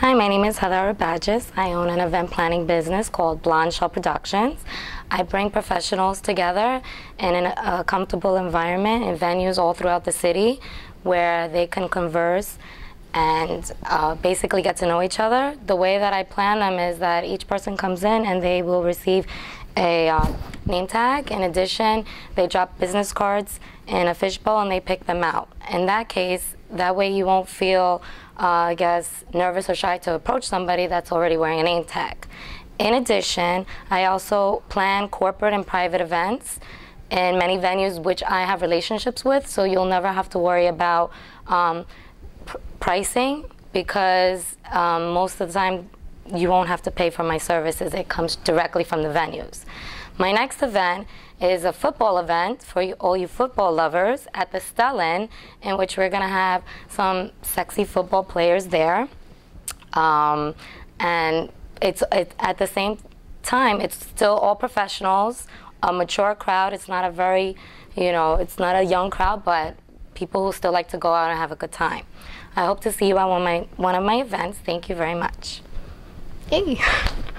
Hi, my name is Heather Badges. I own an event planning business called Blonde Shell Productions. I bring professionals together in a comfortable environment in venues all throughout the city where they can converse and uh, basically get to know each other. The way that I plan them is that each person comes in and they will receive a uh, name tag. In addition, they drop business cards in a fishbowl and they pick them out. In that case, that way you won't feel, uh, I guess, nervous or shy to approach somebody that's already wearing a name tag. In addition, I also plan corporate and private events in many venues which I have relationships with, so you'll never have to worry about um, pr pricing because um, most of the time you won't have to pay for my services. It comes directly from the venues. My next event is a football event for you, all you football lovers at the Stellan, in which we're going to have some sexy football players there. Um, and it's it, at the same time, it's still all professionals, a mature crowd. It's not a very, you know, it's not a young crowd, but people who still like to go out and have a good time. I hope to see you at one of my, one of my events. Thank you very much. Yay.